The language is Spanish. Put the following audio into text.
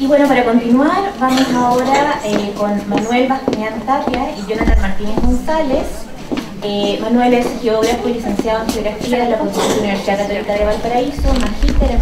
Y bueno, para continuar, vamos ahora eh, con Manuel Bastián Tapia y Jonathan Martínez González. Eh, Manuel es geógrafo y licenciado en geografía de la Universidad Católica de Valparaíso, magíster en